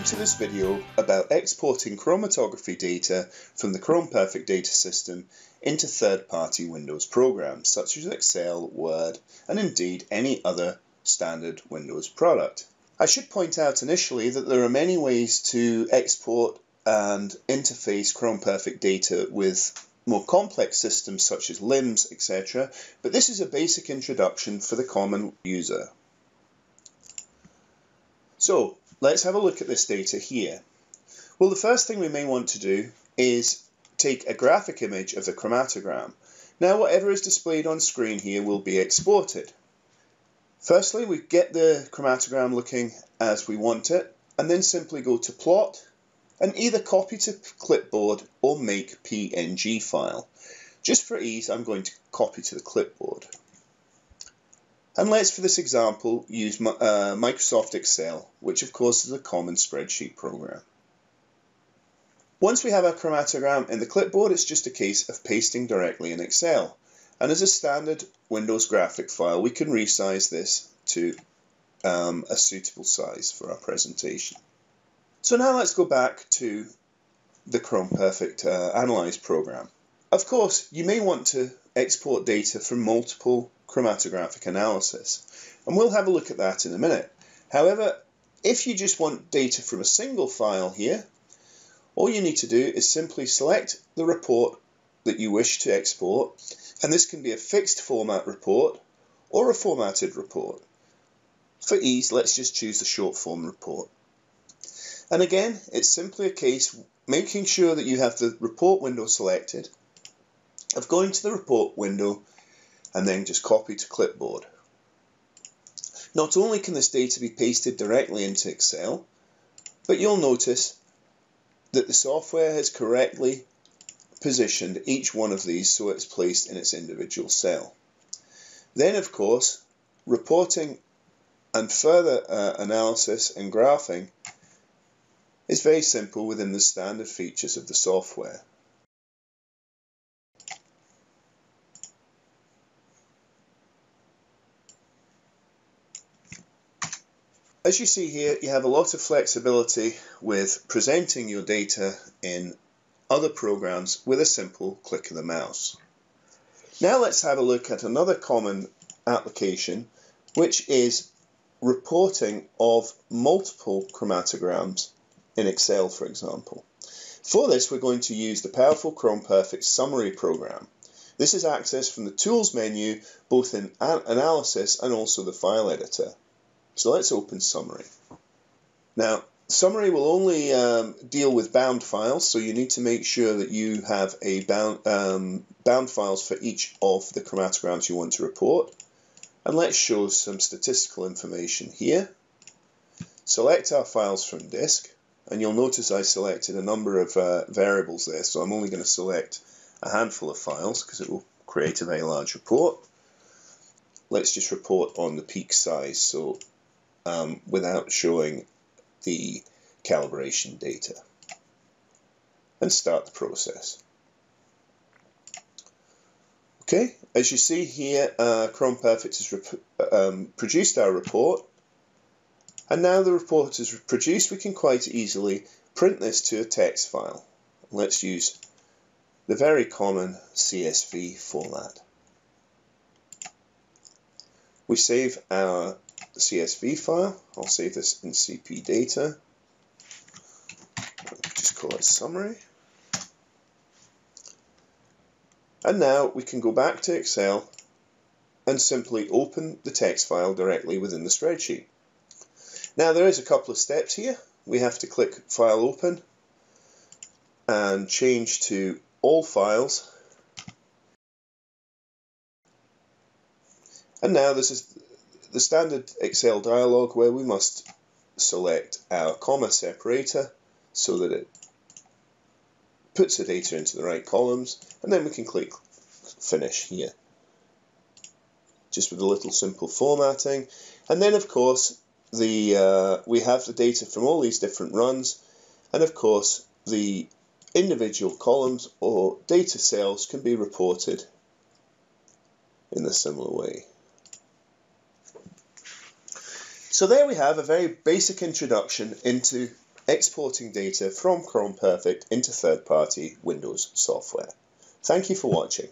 Welcome to this video about exporting chromatography data from the Chromperfect data system into third-party Windows programs such as Excel, Word and indeed any other standard Windows product. I should point out initially that there are many ways to export and interface Chromperfect data with more complex systems such as LIMS, etc., but this is a basic introduction for the common user. So, let's have a look at this data here. Well, the first thing we may want to do is take a graphic image of the chromatogram. Now, whatever is displayed on screen here will be exported. Firstly, we get the chromatogram looking as we want it, and then simply go to plot and either copy to clipboard or make PNG file. Just for ease, I'm going to copy to the clipboard. And let's, for this example, use uh, Microsoft Excel, which of course is a common spreadsheet program. Once we have our chromatogram in the clipboard, it's just a case of pasting directly in Excel. And as a standard Windows graphic file, we can resize this to um, a suitable size for our presentation. So now let's go back to the Chromperfect uh, Analyze program. Of course, you may want to export data from multiple chromatographic analysis, and we'll have a look at that in a minute. However, if you just want data from a single file here, all you need to do is simply select the report that you wish to export, and this can be a fixed format report or a formatted report. For ease, let's just choose the short form report. And again, it's simply a case making sure that you have the report window selected, of going to the report window and then just copy to clipboard. Not only can this data be pasted directly into Excel, but you'll notice that the software has correctly positioned each one of these so it's placed in its individual cell. Then, of course, reporting and further uh, analysis and graphing is very simple within the standard features of the software. As you see here, you have a lot of flexibility with presenting your data in other programs with a simple click of the mouse. Now let's have a look at another common application, which is reporting of multiple chromatograms in Excel, for example. For this, we're going to use the powerful Chromperfect Summary program. This is accessed from the Tools menu, both in Analysis and also the File Editor. So let's open Summary. Now, Summary will only um, deal with bound files, so you need to make sure that you have a bound, um, bound files for each of the chromatograms you want to report. And let's show some statistical information here. Select our files from disk, and you'll notice I selected a number of uh, variables there, so I'm only going to select a handful of files because it will create a very large report. Let's just report on the peak size, so um, without showing the calibration data and start the process. Okay, as you see here, uh, Chromperfect has um, produced our report and now the report is produced, we can quite easily print this to a text file. Let's use the very common CSV format. We save our CSV file. I'll save this in CP data. Just call it summary. And now we can go back to Excel and simply open the text file directly within the spreadsheet. Now there is a couple of steps here. We have to click File Open and change to All Files. And now this is the standard Excel dialog where we must select our comma separator so that it puts the data into the right columns and then we can click Finish here. Just with a little simple formatting. And then of course the uh, we have the data from all these different runs, and of course the individual columns or data cells can be reported in a similar way. So there we have a very basic introduction into exporting data from Chromperfect into third-party Windows software. Thank you for watching.